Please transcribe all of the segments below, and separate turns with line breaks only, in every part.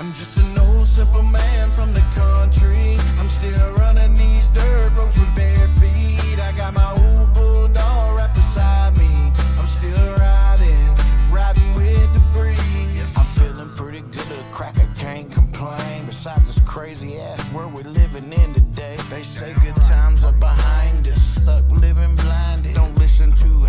I'm just an old simple man from the country. I'm still running these dirt roads with bare feet. I got my old bulldog right beside me. I'm still riding, riding with the breeze. I'm feeling pretty good, a cracker can't complain. Besides this crazy ass world we're living in today, they say good times are behind us. Stuck living blinded, don't listen to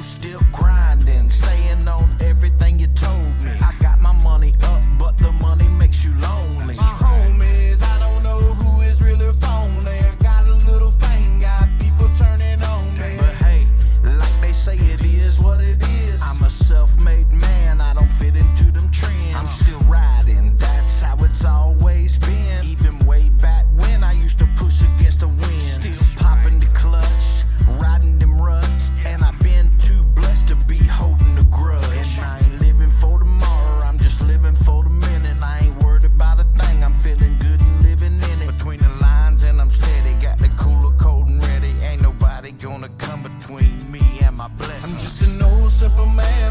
Still grinding, staying on everything gonna come between me and my blessing. I'm just an old simple man